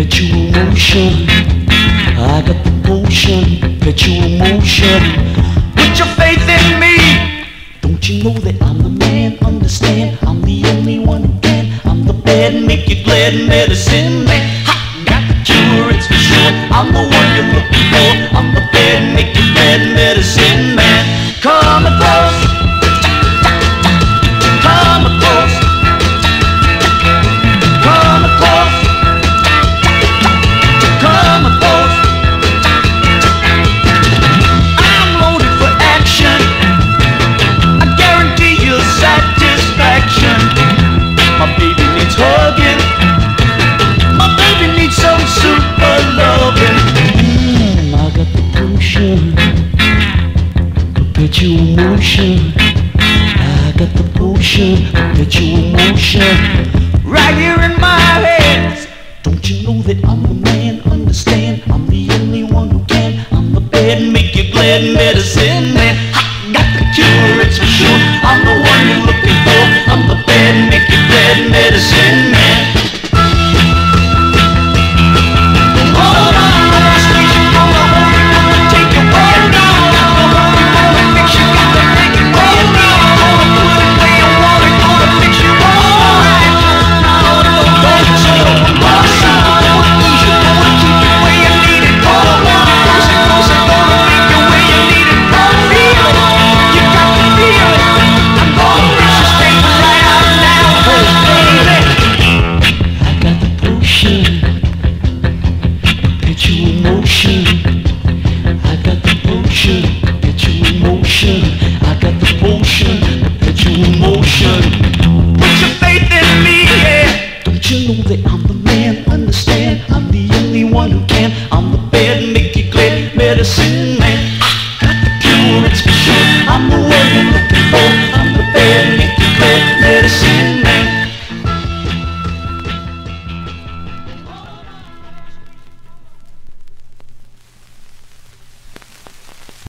perpetual motion. I got the potion, perpetual motion. Put your faith in me. Don't you know that I'm the man? Understand? I'm the only one who can. I'm the bed, make you glad medicine man. I got the cure, it's for sure. I'm the one. Perpetual motion. I got the potion, perpetual motion, right here in my hands. Don't you know that I'm the man? Understand? I'm the only one who can. I'm the bad, make you glad medicine man. I got the cure, it's for sure. I'm the one you're looking for. I'm the bad, make you glad medicine. potion. I got the potion. Get you in motion. I got the potion. Get you in motion. Put your faith in me, yeah. Don't you know that I'm the man? Understand? I'm the only one who can. I'm the bed, make you glad medicine man.